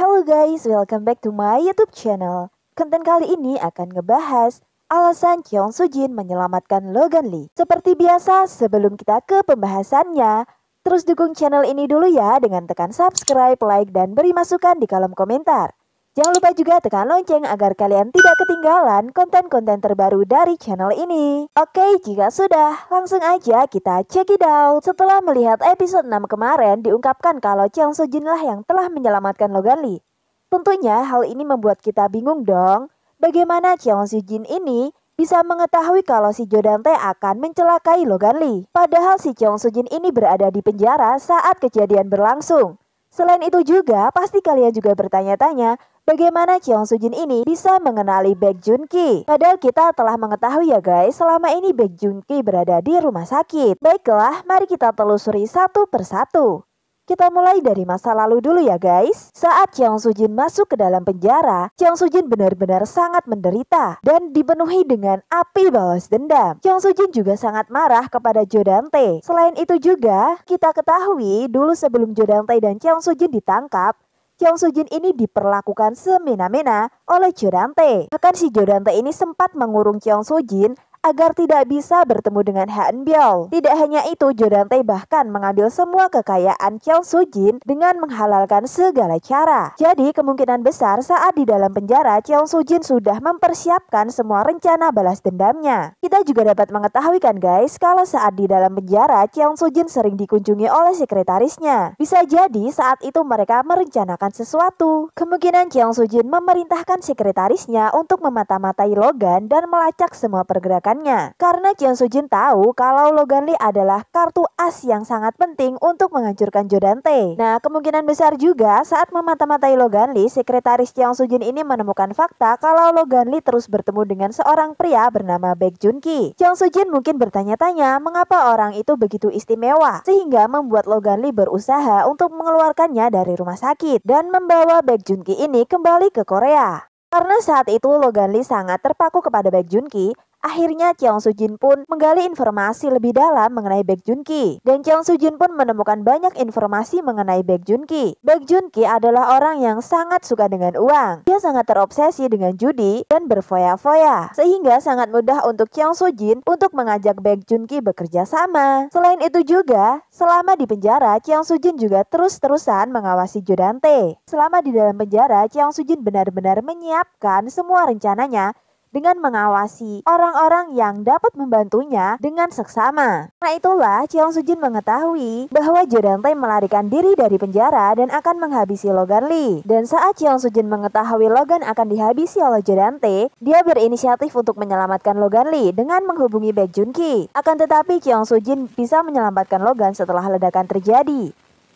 Hello guys, welcome back to my YouTube channel. Konten kali ini akan ngebahas alasan Cheong Soo Jin menyelamatkan Logan Lee. Seperti biasa, sebelum kita ke pembahasannya, terus dukung channel ini dulu ya dengan tekan subscribe, like, dan beri masukan di kolom komentar. Jangan lupa juga tekan lonceng agar kalian tidak ketinggalan konten-konten terbaru dari channel ini. Oke, jika sudah, langsung aja kita check it out. Setelah melihat episode 6 kemarin, diungkapkan kalau Cheong Soo Jin lah yang telah menyelamatkan Logan Lee. Tentunya hal ini membuat kita bingung dong. Bagaimana Cheong Soo Jin ini bisa mengetahui kalau si Jodante akan mencelakai Logan Lee. Padahal si Cheong Soo Jin ini berada di penjara saat kejadian berlangsung. Selain itu juga, pasti kalian juga bertanya-tanya, Bagaimana Cheong Soo Jin ini bisa mengenali Baek Jun Ki? Padahal kita telah mengetahui ya guys, selama ini Baek Jun Ki berada di rumah sakit. Baiklah, mari kita telusuri satu persatu. Kita mulai dari masa lalu dulu ya guys. Saat Cheong Soo Jin masuk ke dalam penjara, Cheong Soo Jin benar-benar sangat menderita dan dipenuhi dengan api balas dendam. Cheong Soo Jin juga sangat marah kepada Jo Dante. Selain itu juga, kita ketahui dulu sebelum Jo Dante dan Cheong Soo Jin ditangkap, Cheong Soo Jin ini diperlakukan semena-mena oleh Jo Dante. Bahkan si Jo Dante ini sempat mengurung Cheong Soo Jin agar tidak bisa bertemu dengan Han Biao. Tidak hanya itu, Jodante bahkan mengambil semua kekayaan Cheong Soo Jin dengan menghalalkan segala cara. Jadi kemungkinan besar saat di dalam penjara, Cheong Soo Jin sudah mempersiapkan semua rencana balas dendamnya. Kita juga dapat mengetahui kan guys, kalau saat di dalam penjara, Cheong Soo Jin sering dikunjungi oleh sekretarisnya. Bisa jadi saat itu mereka merencanakan sesuatu. Kemungkinan Cheong Soo Jin memerintahkan sekretarisnya untuk memata-matai Logan dan melacak semua pergerakan karena Jian Sujin tahu kalau Logan Lee adalah kartu as yang sangat penting untuk menghancurkan Jodante. Nah, kemungkinan besar juga saat memata-matai Logan Lee, sekretaris Jiang Sujin ini menemukan fakta kalau Logan Lee terus bertemu dengan seorang pria bernama Baek Jun Ki. Jiang Sujin mungkin bertanya-tanya mengapa orang itu begitu istimewa sehingga membuat Logan Lee berusaha untuk mengeluarkannya dari rumah sakit dan membawa Baek Jun Ki ini kembali ke Korea. Karena saat itu Logan Lee sangat terpaku kepada Baek Jun Ki, Akhirnya Cheong Soo Jin pun menggali informasi lebih dalam mengenai Baek Jun Ki dan Cheong Soo Jin pun menemukan banyak informasi mengenai Baek Jun Ki. Baek Jun Ki adalah orang yang sangat suka dengan uang. Dia sangat terobsesi dengan judi dan berfoya-foya sehingga sangat mudah untuk Cheong Soo Jin untuk mengajak Baek Jun Ki bekerja sama. Selain itu juga, selama di penjara Cheong Soo Jin juga terus-terusan mengawasi Jodante. Selama di dalam penjara, Cheong Soo Jin benar-benar menyiapkan semua rencananya dengan mengawasi orang-orang yang dapat membantunya dengan seksama. Karena itulah Cheong Soo Jin mengetahui bahwa Jodante melarikan diri dari penjara dan akan menghabisi Logan Lee. Dan saat Cheong Soo Jin mengetahui Logan akan dihabisi oleh Jodante, dia berinisiatif untuk menyelamatkan Logan Lee dengan menghubungi Baek Jun Ki. Akan tetapi Cheong Soo Jin bisa menyelamatkan Logan setelah ledakan terjadi.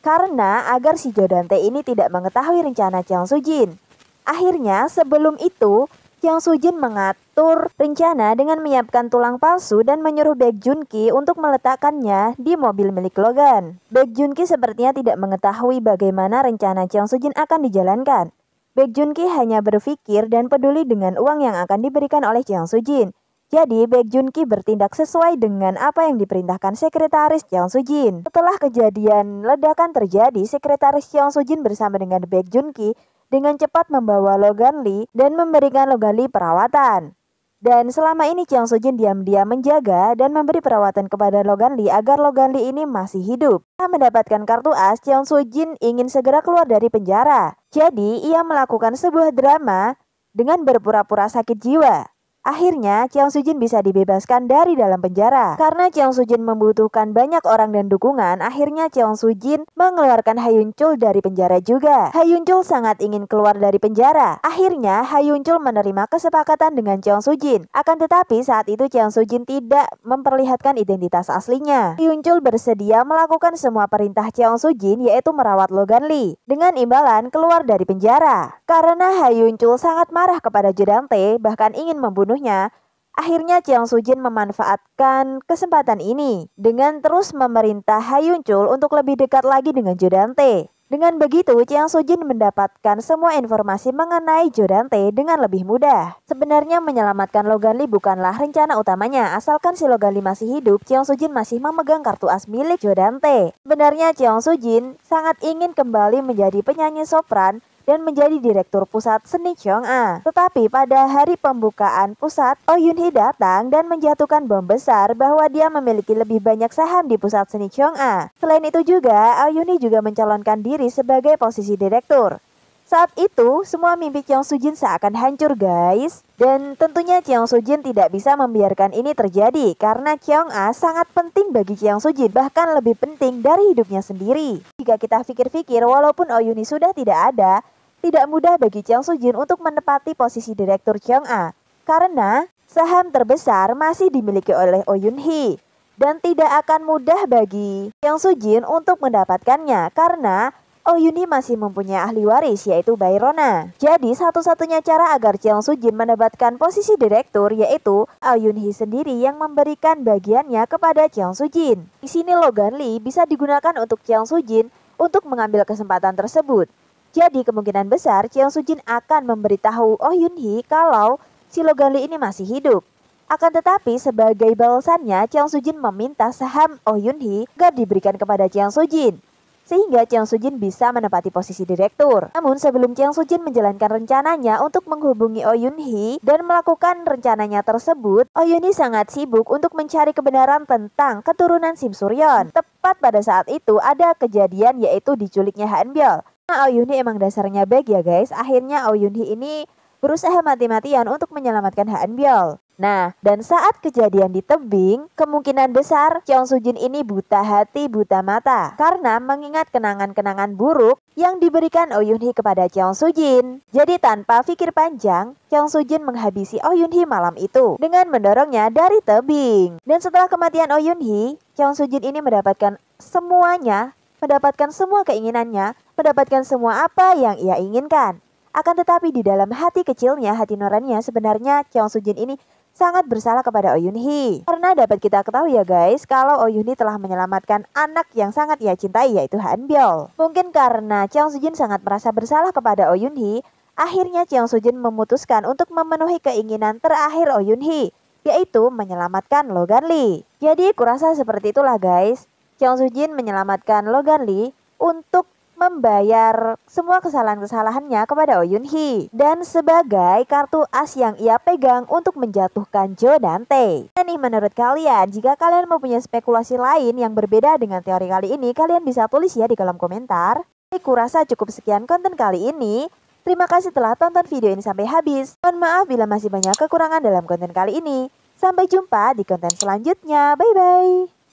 Karena agar si Jodante ini tidak mengetahui rencana Cheong Soo Jin. Akhirnya sebelum itu Yang Sujin mengatur rencana dengan menyiapkan tulang palsu dan menyuruh Baek Junki untuk meletakkannya di mobil milik Logan. Baek Junki sepertinya tidak mengetahui bagaimana rencana Cheong Sujin akan dijalankan. Baek Junki hanya berpikir dan peduli dengan uang yang akan diberikan oleh Cheong Sujin. Jadi, Baek Junki bertindak sesuai dengan apa yang diperintahkan sekretaris Cheong Sujin. Setelah kejadian ledakan terjadi, sekretaris Cheong Sujin bersama dengan Baek Junki dengan cepat membawa Logan Lee dan memberikan Logan Lee perawatan. Dan selama ini Cheong Soo Jin diam-diam menjaga dan memberi perawatan kepada Logan Lee agar Logan Lee ini masih hidup. Setelah mendapatkan kartu as, Cheong Soo Jin ingin segera keluar dari penjara. Jadi, ia melakukan sebuah drama dengan berpura-pura sakit jiwa. Akhirnya, Cheong Sujin bisa dibebaskan dari dalam penjara. Karena Cheong Sujin membutuhkan banyak orang dan dukungan, akhirnya Cheong Sujin mengeluarkan Hayun Chul dari penjara juga. Hayun Chul sangat ingin keluar dari penjara. Akhirnya, Hayun Chul menerima kesepakatan dengan Cheong Sujin. Akan tetapi, saat itu Cheong Sujin tidak memperlihatkan identitas aslinya. Hayun Chul bersedia melakukan semua perintah Cheong Sujin, yaitu merawat Logan Lee, dengan imbalan keluar dari penjara. Karena Hayun Chul sangat marah kepada Jedante, bahkan ingin membunuh membunuhnya, akhirnya Jiang Sujin memanfaatkan kesempatan ini dengan terus memerintah Hayun Chul untuk lebih dekat lagi dengan Jodante. Dengan begitu, Jiang Sujin mendapatkan semua informasi mengenai Jodante dengan lebih mudah. Sebenarnya menyelamatkan Logan Lee bukanlah rencana utamanya, asalkan si Logan Lee masih hidup, Jiang Sujin masih memegang kartu as milik Jodante. Sebenarnya Jiang Sujin sangat ingin kembali menjadi penyanyi sopran dan menjadi direktur pusat seni A. Tetapi pada hari pembukaan pusat, Oh Yun Hee datang dan menjatuhkan bom besar bahwa dia memiliki lebih banyak saham di pusat seni A. Selain itu juga, Oh Yun Hee juga mencalonkan diri sebagai posisi direktur. Saat itu, semua mimpi Cheong Sujin seakan hancur guys. Dan tentunya Cheong Sujin tidak bisa membiarkan ini terjadi karena Cheong A sangat penting bagi Cheong Sujin, bahkan lebih penting dari hidupnya sendiri. Jika kita pikir-pikir, walaupun Oyuni sudah tidak ada, tidak mudah bagi Cheong Sujin untuk menepati posisi direktur Cheong A. Karena saham terbesar masih dimiliki oleh Oh Yun Hee. Dan tidak akan mudah bagi Cheong Sujin untuk mendapatkannya karena Oh Yuni masih mempunyai ahli waris yaitu Bayrona. Jadi satu-satunya cara agar Cheong Sujin mendapatkan posisi direktur yaitu Oh Yun Hee sendiri yang memberikan bagiannya kepada Cheong Sujin. Di sini Logan Lee bisa digunakan untuk Cheong Sujin untuk mengambil kesempatan tersebut. Jadi kemungkinan besar Cheong Sujin akan memberitahu Oh Yun Hee kalau si Logan Lee ini masih hidup. Akan tetapi sebagai balasannya Cheong Sujin meminta saham Oh Yun Hee gak diberikan kepada Cheong Sujin sehingga Chiang Sujin bisa menempati posisi direktur. Namun sebelum Chiang Sujin menjalankan rencananya untuk menghubungi Oh Yun Hee dan melakukan rencananya tersebut, Oh Yun Hee sangat sibuk untuk mencari kebenaran tentang keturunan Sim Suryon. Tepat pada saat itu ada kejadian yaitu diculiknya Han Byul. Nah, Oh Yun Hee emang dasarnya baik ya guys. Akhirnya Oh Yun Hee ini berusaha mati-matian untuk menyelamatkan Han Byul. Nah, dan saat kejadian di tebing, kemungkinan besar Cheong Sujin ini buta hati, buta mata karena mengingat kenangan-kenangan buruk yang diberikan Oh Yun Hee kepada Cheong Sujin. Jadi tanpa pikir panjang, Cheong Sujin menghabisi Oh Yun Hee malam itu dengan mendorongnya dari tebing. Dan setelah kematian Oh Yun Hee, Cheong Sujin ini mendapatkan semuanya, mendapatkan semua keinginannya, mendapatkan semua apa yang ia inginkan. Akan tetapi di dalam hati kecilnya, hati nuraninya sebenarnya Cheong Sujin ini sangat bersalah kepada Oh Yun Hee. Karena dapat kita ketahui ya guys, kalau Oh Yun Hee telah menyelamatkan anak yang sangat ia cintai yaitu Han Byul. Mungkin karena Cheong Sujin sangat merasa bersalah kepada Oh Yun Hee, akhirnya Cheong Sujin memutuskan untuk memenuhi keinginan terakhir Oh Yun Hee, yaitu menyelamatkan Logan Lee. Jadi kurasa seperti itulah guys. Cheong Sujin menyelamatkan Logan Lee untuk membayar semua kesalahan-kesalahannya kepada Oh Yun Hee dan sebagai kartu as yang ia pegang untuk menjatuhkan Jo. Dan nih menurut kalian, jika kalian mempunyai spekulasi lain yang berbeda dengan teori kali ini, kalian bisa tulis ya di kolom komentar. Aku rasa cukup sekian konten kali ini. Terima kasih telah tonton video ini sampai habis. Mohon maaf bila masih banyak kekurangan dalam konten kali ini. Sampai jumpa di konten selanjutnya. Bye-bye.